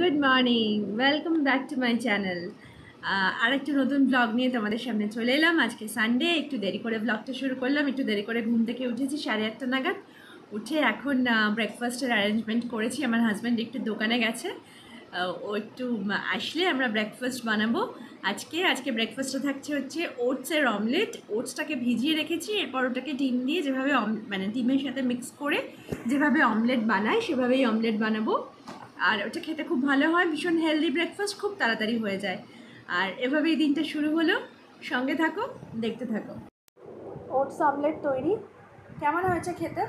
Good morning welcome back to my channel আর একটা নতুন blog নিয়ে তোমাদের সামনে চলে এলাম। আজকে সানডে একটু দেরি করে ব্লগটা শুরু করলাম। একটু দেরি করে ঘুম থেকে উঠেছি, সাড়ে আটটা নাগাদ। উঠে এখন ব্রেকফাস্টের অ্যারেঞ্জমেন্ট করেছি। আমার হাজব্যান্ড একটু দোকানে গেছে। ও একটু আসলে আমরা ব্রেকফাস্ট বানাবো। আজকে আজকে ব্রেকফাস্টে থাকছে হচ্ছে ওটসের অমলেট ওটসটাকে ভিজিয়ে রেখেছি। এরপর ওটাকে ডিম দিয়ে যেভাবে মানে ডিমের সাথে মিক্স করে যেভাবে অমলেট বানায় সেভাবেই অমলেট বানাবো। আর ওটা খেতে খুব ভালো হয় ভীষণ হেলদি ব্রেকফাস্ট খুব তাড়াতাড়ি হয়ে যায়। আর এভাবেই দিনটা শুরু হলো। সঙ্গে থাকো দেখতে থাকো। ওটস অমলেট তৈরি। কেমন হয়েছে খেতে?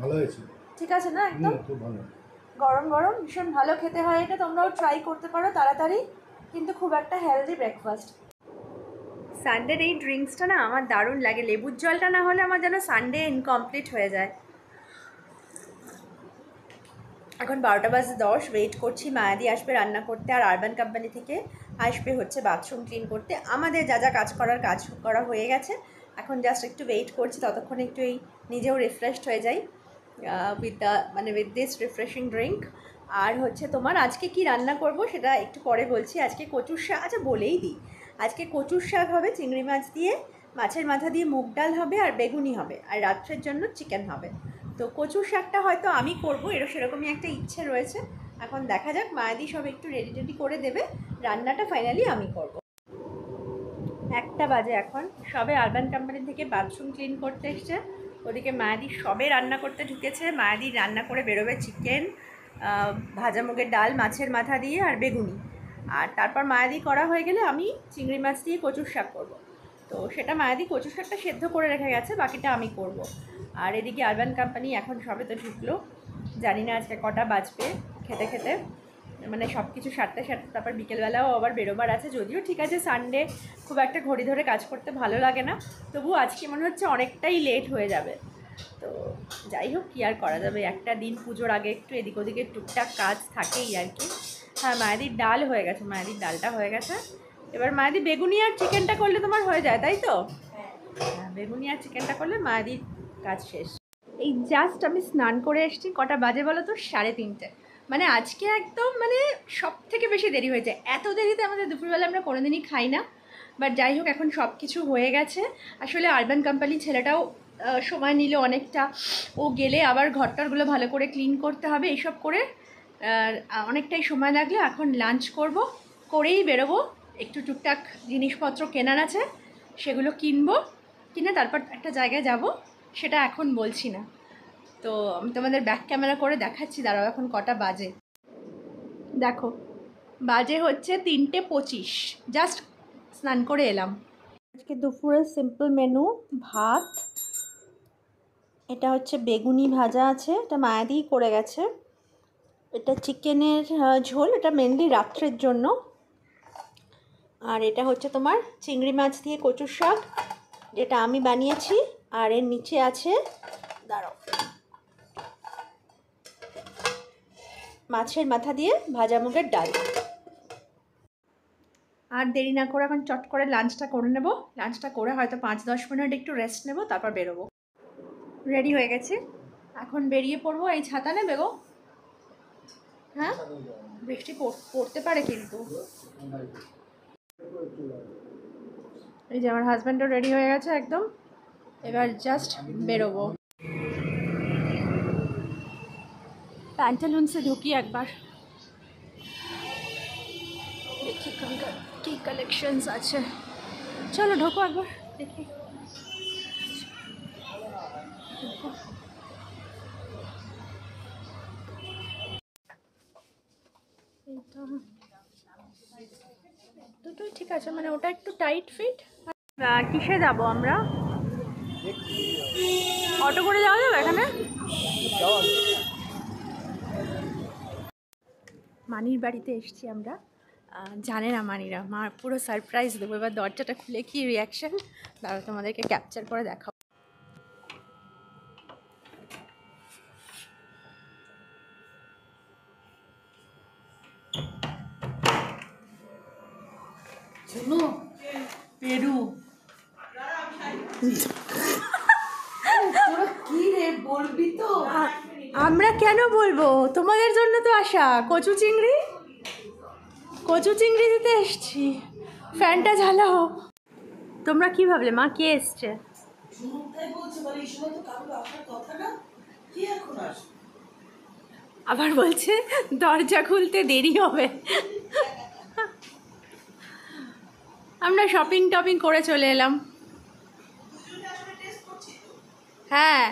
ভালো হয়েছে। ঠিক আছে না একদম? খুব ভালো। গরম গরম ভীষণ ভালো খেতে হয়। এটা তোমরাও ট্রাই করতে পারো তাড়াতাড়ি কিন্তু খুব একটা হেলদি ব্রেকফাস্ট সানডের এই ড্রিঙ্কসটা না আমার দারুণ লাগে। লেবুর জলটা না হলে আমার যেন সানডে ইনকমপ্লিট হয়ে যায়। এখন বারোটা বাজে দশ ওয়েট করছি, মায়াদি আসবে রান্না করতে আর আরবান কোম্পানি থেকে আসবে হচ্ছে বাথরুম ক্লিন করতে। আমাদের যা যা কাজ করার কাজ করা হয়ে গেছে। এখন জাস্ট একটু ওয়েট করছি, ততক্ষণ একটু এই নিজেও রিফ্রেশড হয়ে যাই উইথ দ্য মানে উইথ দিস রিফ্রেশিং ড্রিঙ্ক আর হচ্ছে তোমার আজকে কি রান্না করব সেটা একটু পরে বলছি। আজকে কচুর শাক আচ্ছা বলেই দিই। আজকে কচুর শাক হবে চিংড়ি মাছ দিয়ে, মাছের মাথা দিয়ে মুগ ডাল হবে আর বেগুনি হবে। আর রাত্রের জন্য চিকেন হবে। তো কচুর শাকটা হয়তো আমি করব এর সেরকমই একটা ইচ্ছে রয়েছে। এখন দেখা যাক, মায়াদি সব একটু রেডি টেডি করে দেবে, রান্নাটা ফাইনালি আমি করব। একটা বাজে এখন, সবে আরবান কোম্পানি থেকে বাথরুম ক্লিন করতে এসছে। ওদিকে মায়াদি সবে রান্না করতে ঢুকেছে, মায়াদি রান্না করে বেরোবে চিকেন ভাজা মুগের ডাল, মাছের মাথা দিয়ে আর বেগুনি। আর তারপর মায়াদি করা হয়ে গেলে আমি চিংড়ি মাছ দিয়ে কচুর শাক করব। তো সেটা মায়াদি কচুর শাকটা সেদ্ধ করে রেখে গেছে, বাকিটা আমি করব। আর এদিকে আরবান কোম্পানি এখন সবে তো ঢুকলো। জানি না আজকে কটা বাজবে খেতে খেতে। মানে সব কিছু সারতে সারতে তারপর বিকেলবেলাও আবার বেরোবার আছে। যদিও ঠিক আছে সানডে খুব একটা ঘড়ি ধরে কাজ করতে ভালো লাগে না। তবু আজকে মনে হচ্ছে অনেকটাই লেট হয়ে যাবে। তো যাই হোক কী আর করা যাবে? একটা দিন পুজোর আগে একটু এদিক ওদিকে টুকটাক কাজ থাকেই আর কি। হ্যাঁ মায়াদির ডাল হয়ে গেছে। মায়াদির ডালটা হয়ে গেছে। এবার মায়াদি বেগুনি আর চিকেনটা করলে তোমার হয়ে যায় তাই তো? হ্যাঁ। বেগুনি আর চিকেনটা করলে মায়াদির কাজ শেষ। এই জাস্ট আমি স্নান করে এসেছি, কটা বাজে বলো তো? সাড়ে তিনটে। মানে আজকে একদম মানে সব থেকে বেশি দেরি হয়েছে এত দেরিতে আমাদের দুপুরবেলা আমরা কোনোদিনই খাই না। বাট যাই হোক, এখন সব কিছু হয়ে গেছে। আসলে আরবান কোম্পানি ছেলেটাও সময় নিল অনেকটা। ও গেলে আবার ঘরটারগুলো ভালো করে ক্লিন করতে হবে এইসব করে। অনেকটাই সময় লাগল। এখন লাঞ্চ করব, করেই বেরোবো। একটু টুকটাক জিনিসপত্র কেনার আছে, সেগুলো কিনবো। কিনে তারপর একটা জায়গায় যাব। সেটা এখন বলছি না। তো আমি তোমাদের ব্যাক ক্যামেরা করে দেখাচ্ছি, দাঁড়াও এখন কটা বাজে। দেখো, বাজে হচ্ছে তিনটে পঁচিশ। জাস্ট স্নান করে এলাম। আজকে দুপুরের সিম্পল মেনু ভাত। এটা হচ্ছে বেগুনি ভাজা আছে, এটা মায়াদিই করে গেছে। এটা চিকেনের ঝোল, এটা মেনলি রাত্রের জন্য। আর এটা হচ্ছে তোমার চিংড়ি মাছ দিয়ে কচুর শাক, যেটা আমি বানিয়েছি। আর এর নিচে আছে, দাঁড়াও। মাছের মাথা দিয়ে ভাজা মুগের ডাল। আর দেরি না করে এখন চট করে লাঞ্চটা করে নেব। লাঞ্চটা করে হয়তো পাঁচ দশ মিনিট একটু রেস্ট নেব, তারপর বেরোবো। রেডি হয়ে গেছে? এখন বেরিয়ে পড়ব, এই ছাতা নেবে গো? হ্যাঁ? বৃষ্টি পড়- পড়তে পারে কিন্তু। এই যে আমার হাজব্যান্ডও রেডি হয়ে গেছে একদম। এবার জাস্ট বেরোবো। প্যান্টালুন্সে ঢুকি একবার। দেখি কী কালেকশনস আছে। চলো ঢোকো একবার দেখি। দুটোই ঠিক আছে মানে ওটা একটু টাইট ফিট কিসে যাব আমরা? অটো করে যাওয়া যাবে এখানে? মানির বাড়িতে এসেছি আমরা। জানে না মানিরা। মা, পুরো সারপ্রাইজ দেবো। এবার দরজাটা খুলে কি রিয়াকশান দাঁড়া তোমাদেরকে ক্যাপচার করে দেখাবো পেরু। তোরা বলবি তো? আমরা কেন বলব? তোমাদের জন্য তো আসা কচু চিংড়ি? কচু চিংড়ি দিতে এসছি। ফ্যানটা ঝালাও তোমরা কি ভাবলে? মা কে এসছে? আবার বলছে দরজা খুলতে দেরি হবে। আমরা শপিং টপিং করে চলে এলাম। হ্যাঁ।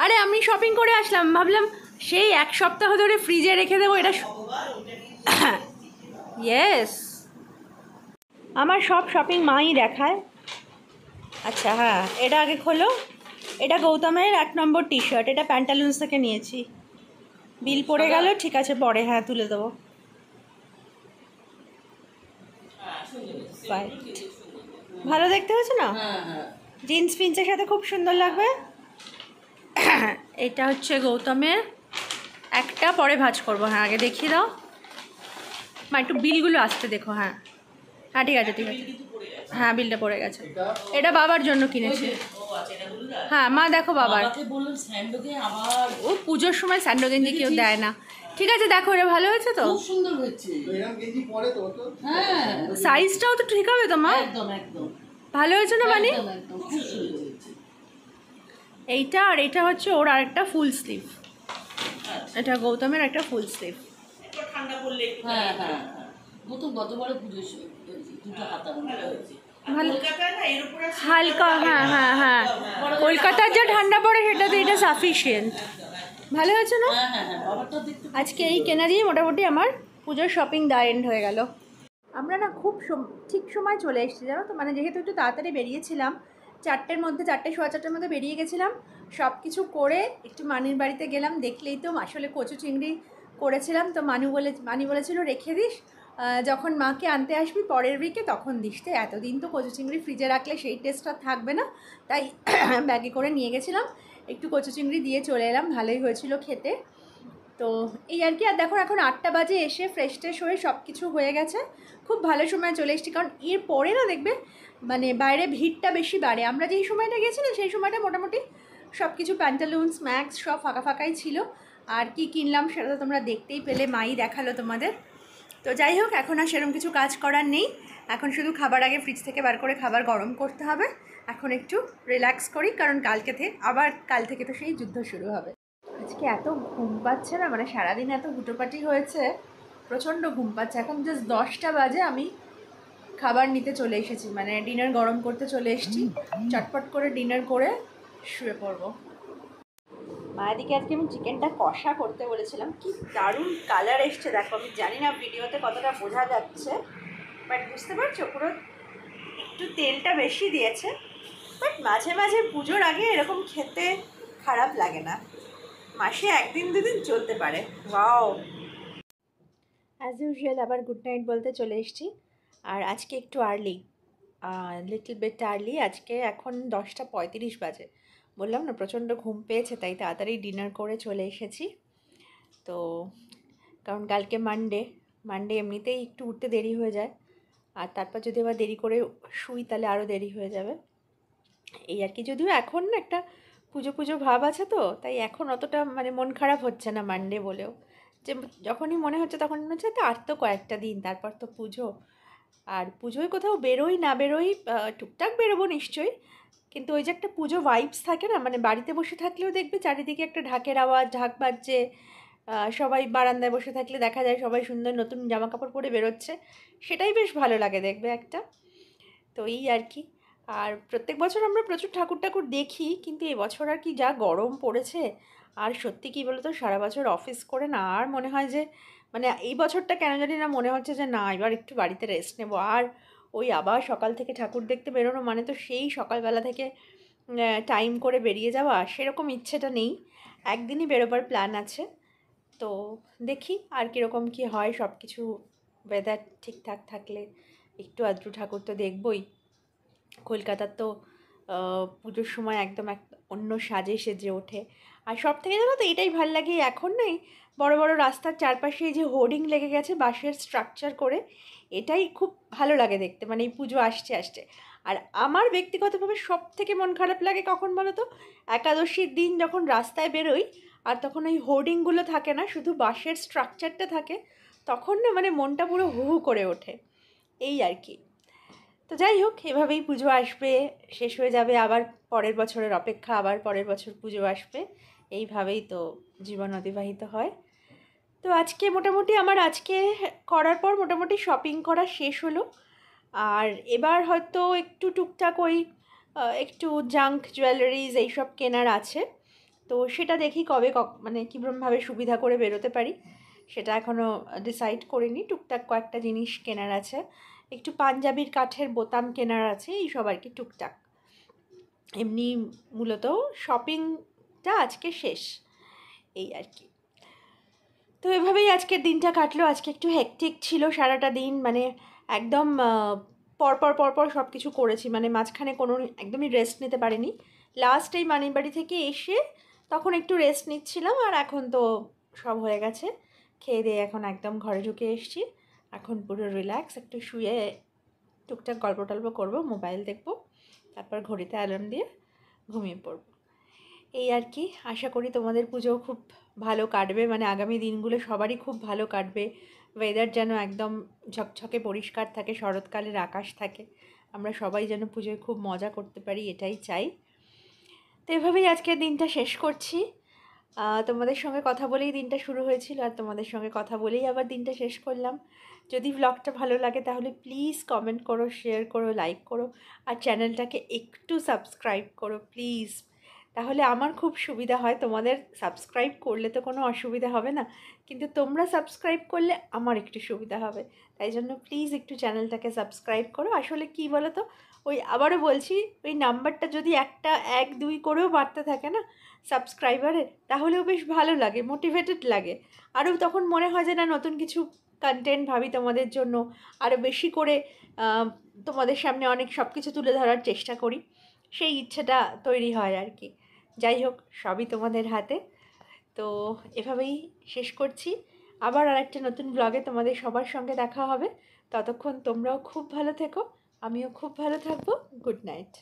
আরে আমি শপিং করে আসলাম ভাবলাম সেই এক সপ্তাহ ধরে ফ্রিজে রেখে দেবো এটা ইয়েস আমার সব শপিং মাই দেখায়। আচ্ছা হ্যাঁ এটা আগে খোলো। এটা গৌতমের এক নম্বর টি শার্ট এটা প্যান্টালুন্স থেকে নিয়েছি। বিল পড়ে গেল ঠিক আছে পরে হ্যাঁ তুলে দেবো. ভালো দেখতে হয়েছে না? হ্যাঁ হ্যাঁ। জিন্স ফিন্সের সাথে খুব সুন্দর লাগবে? এটা হচ্ছে গৌতমের। একটা পরে ভাজ করব। হ্যাঁ আগে দেখিয়ে দাও। মা একটু বিলগুলো আসতে দেখো হ্যাঁ। হ্যাঁ ঠিক আছে ঠিক আছে। হ্যাঁ বিলটা পড়ে গেছে। এটা বাবার জন্য কিনেছি। আচ্ছা হ্যাঁ মা দেখো বাবার। ও পুজোর সময় স্যান্ডো গেঞ্জি কেউ দেয় না। ঠিক আছে দেখো এটা ভালো হয়েছে তো? খুব সুন্দর হয়েছে। এরকম গেঞ্জি পরে তো তো। হ্যাঁ। সাইজটাও তো ঠিক হবে তো মা? একদম একদম। ভালো হয়েছে না মানে একদম একদম খুব সুন্দর হয়েছে এইটা আর এটা হচ্ছে ওর আরেকটা ফুল স্লিভ এটা গৌতমের একটা ফুল স্লিভ হ্যাঁ হ্যাঁ হ্যাঁ। দুটো হাতা হয়েছে। হালকা হ্যাঁ হ্যাঁ হ্যাঁ। কলকাতার যা ঠান্ডা পড়ে সেটাতে এটা সাফিসিয়েন্ট ভালো হয়েছে না? হ্যাঁ হ্যাঁ হ্যাঁ আজকে এই কেনা দিয়ে মোটামুটি আমার পুজোর শপিং দা এন্ড হয়ে গেল। আমরা না খুব সম- ঠিক সময় চলে এসেছি জানো তো? মানে যেহেতু একটু তাড়াতাড়ি বেরিয়েছিলাম চারটের মধ্যে, চারটে সোয়া চারটের মধ্যে বেরিয়ে গেছিলাম। সব কিছু করে একটু মানির বাড়িতে গেলাম। দেখলেই তো আসলে কচু চিংড়ি করেছিলাম। তো মানু বলে, মানি বলেছিল, রেখে দিস। যখন মাকে আনতে আসবি পরের উইকে তখন দিস তো। এতদিন তো কচু চিংড়ি ফ্রিজে রাখলে সেই টেস্টটা থাকবে না। তাই ব্যাগে করে নিয়ে গেছিলাম। একটু কচু চিংড়ি দিয়ে চলে এলাম। ভালোই হয়েছিল খেতে। তো এই আর কি, আর দেখো এখন আটটা বাজে এসে ফ্রেশ ট্রেশ হয়ে সব কিছু হয়ে গেছে। খুব ভালো সময় চলে এসেছি, কারণ এর পরে না দেখবে মানে বাইরে ভিড়টা বেশি বাড়ে। আমরা যেই সময়টা গেছি না সেই সময়টা মোটামুটি সব কিছু প্যান্টালুন স্ম্যাক্স সব ফাঁকা ফাঁকাই ছিল। আর কি কিনলাম সেটা তো তোমরা দেখতেই পেলে, মাই দেখাল তোমাদের। তো যাই হোক, এখন আর সেরকম কিছু কাজ করার নেই। এখন শুধু খাবার আগে ফ্রিজ থেকে বার করে খাবার গরম করতে হবে। এখন একটু রিল্যাক্স করি, কারণ কালকে থেকে আবার কাল থেকে তো সেই যুদ্ধ শুরু হবে। আজকে এত ঘুম পাচ্ছে না মানে সারাদিন এত হুটোপাটি হয়েছে প্রচণ্ড ঘুম পাচ্ছে। এখন জাস্ট দশটা বাজে আমি খাবার নিতে চলে এসেছি মানে ডিনার গরম করতে চলে এসেছি। চটপট করে ডিনার করে শুয়ে পড়ব। মায়েদিকে আজকে আমি চিকেনটা কষা করতে বলেছিলাম। কি দারুণ কালার এসছে দেখো আমি জানি না ভিডিওতে কতটা বোঝা যাচ্ছে বাট বুঝতে পারছ? পুরো একটু তেলটা বেশি দিয়েছে বাট মাঝে মাঝে পুজোর আগে এরকম খেতে খারাপ লাগে না। মাসে একদিন দুদিন চলতে পারে। ওয়াও অ্যাজ ইউজুয়াল আবার গুড নাইট বলতে চলে এসেছি। আর আজকে একটু আর্লি লিটল বেট আর্লি আজকে এখন দশটা পঁয়ত্রিশ বাজে। বললাম না প্রচণ্ড ঘুম পেয়েছে তাই তাড়াতাড়ি ডিনার করে চলে এসেছি। তো কারণ কালকে মানডে মানডে এমনিতেই একটু উঠতে দেরি হয়ে যায়। আর তারপর যদি আবার দেরি করে শুই তাহলে আরও দেরি হয়ে যাবে। এই আর কি যদিও এখন না একটা পুজো পুজো ভাব আছে তো, তাই এখন অতটা মানে মন খারাপ হচ্ছে না মানডে বলেও। যে যখনই মনে হচ্ছে তখন মনে হচ্ছে তো আর তো কয়েকটা দিন, তারপর তো পুজো। আর পুজোয় কোথাও বেরোই না বেরোই টুকটাক বেরোবো নিশ্চয়ই। কিন্তু ওই যে একটা পুজো ভাইবস থাকে না মানে বাড়িতে বসে থাকলেও দেখবে চারিদিকে একটা ঢাকের আওয়াজ, ঢাক বাজছে। সবাই বারান্দায় বসে থাকলে দেখা যায় সবাই সুন্দর নতুন জামা কাপড় পরে বেরোচ্ছে। সেটাই বেশ ভালো লাগে দেখবে একটা। তো এই আর কি। আর প্রত্যেক বছর আমরা প্রচুর ঠাকুর ঠাকুর দেখি, কিন্তু এবছর আর কি যা গরম পড়েছে। আর সত্যি কি বলতো, সারা বছর অফিস করে না, আর মনে হয় যে মানে এই বছরটা কেন জানি না মনে হচ্ছে যে, না, এবার একটু বাড়িতে রেস্ট নেব। আর ওই আবার সকাল থেকে ঠাকুর দেখতে বেরোনো মানে তো সেই সকালবেলা থেকে টাইম করে বেরিয়ে যাওয়া, সেরকম ইচ্ছেটা নেই। একদিনই বেরোবার প্ল্যান আছে। তো দেখি আর কীরকম কী হয় সব কিছু ওয়েদার ঠিকঠাক থাকলে একটু আদ্রু ঠাকুর তো দেখবই। কলকাতার তো পুজোর সময় একদম এক অন্য সাজে সেজে ওঠে। আর সব থেকে জানো তো, এটাই ভালো লাগে, এখন নেই। বড় বড় রাস্তার চারপাশে এই যে হোর্ডিং লেগে গেছে বাঁশের স্ট্রাকচার করে, এটাই খুব ভালো লাগে দেখতে মানে এই পুজো আসছে আসছে। আর আমার ব্যক্তিগতভাবে সব থেকে মন খারাপ লাগে কখন বলো তো, একাদশীর দিন যখন রাস্তায় বেরোই, আর তখন ওই হোর্ডিংগুলো থাকে না, শুধু বাঁশের স্ট্রাকচারটা থাকে, তখন না মানে মনটা পুরো হু হু করে ওঠে। এই আর কি। তো যাই হোক, এভাবেই পুজো আসবে, শেষ হয়ে যাবে, আবার পরের বছরের অপেক্ষা, আবার পরের বছর পুজো আসবে। এইভাবেই তো জীবন অতিবাহিত হয়। তো আজকে মোটামুটি আমার আজকে করার পর মোটামুটি শপিং করা শেষ হলো। আর এবার হয়তো একটু টুকটাক ওই একটু জাঙ্ক জুয়েলারিজ এইসব কেনার আছে। তো সেটা দেখি কবে মানে কীরকমভাবে সুবিধা করে বেরোতে পারি, সেটা এখনও ডিসাইড করিনি। টুকটাক কয়েকটা জিনিস কেনার আছে। একটু পাঞ্জাবির কাঠের বোতাম কেনার আছে এইসব আর কি টুকটাক। এমনি মূলত শপিংটা আজকে শেষ, এই আর কি তো এভাবেই আজকের দিনটা কাটলো, আজকে একটু হেকটিক ছিল সারাটা দিন মানে একদম পরপর পরপর সব কিছু করেছি মানে মাঝখানে কোনো একদমই রেস্ট নিতে পারিনি। লাস্ট এই মানির বাড়ি থেকে এসে তখন একটু রেস্ট নিচ্ছিলাম, আর এখন তো সব হয়ে গেছে। খেয়ে দিয়ে এখন একদম ঘরে ঢুকে এসেছি। এখন পুরো রিল্যাক্স একটু শুয়ে টুকটাক গল্প টল্প করব মোবাইল দেখব, তারপর ঘড়িতে অ্যালার্ম দিয়ে ঘুমিয়ে পড়ব। এই আর কি, আশা করি তোমাদের পুজো খুব ভালো কাটবে মানে আগামী দিনগুলো সবারই খুব ভালো কাটবে। ওয়েদার যেন একদম ঝকঝকে পরিষ্কার থাকে, শরৎকালের আকাশ থাকে, আমরা সবাই যেন পুজোয় খুব মজা করতে পারি, এটাই চাই। তো এভাবেই আজকের দিনটা শেষ করছি। তোমাদের সঙ্গে কথা বলেই দিনটা শুরু হয়েছিল, আর তোমাদের সঙ্গে কথা বলেই আবার দিনটা শেষ করলাম। যদি ব্লগটা ভালো লাগে তাহলে প্লিজ কমেন্ট করো শেয়ার করো লাইক করো আর চ্যানেলটাকে একটু সাবস্ক্রাইব করো প্লিজ তাহলে আমার খুব সুবিধা হয় তোমাদের সাবস্ক্রাইব করলে তো কোনো অসুবিধা হবে না, কিন্তু তোমরা সাবস্ক্রাইব করলে আমার একটু সুবিধা হবে। তাই জন্য প্লিজ একটু চ্যানেলটাকে সাবস্ক্রাইব করো। আসলে কি বলো তো ওই আবারও বলছি, ওই নাম্বারটা যদি একটা, এক, দুই করেও বাড়তে থাকে না সাবস্ক্রাইবারের, তাহলেও বেশ ভালো লাগে, মোটিভেটেড লাগে। আরও তখন মনে হয় যে, না, নতুন কিছু কন্টেন্ট ভাবি তোমাদের জন্য, আরও বেশি করে তোমাদের সামনে অনেক সব কিছু তুলে ধরার চেষ্টা করি। সেই ইচ্ছেটা তৈরি হয় আর কি। যাই হোক, সবই তোমাদের হাতে। তো এভাবেই শেষ করছি। আবার আরেকটা নতুন ব্লগে তোমাদের সবার সঙ্গে দেখা হবে। ততক্ষণ তোমরাও খুব ভালো থেকো। আমিও খুব ভালো থাকব। Good night.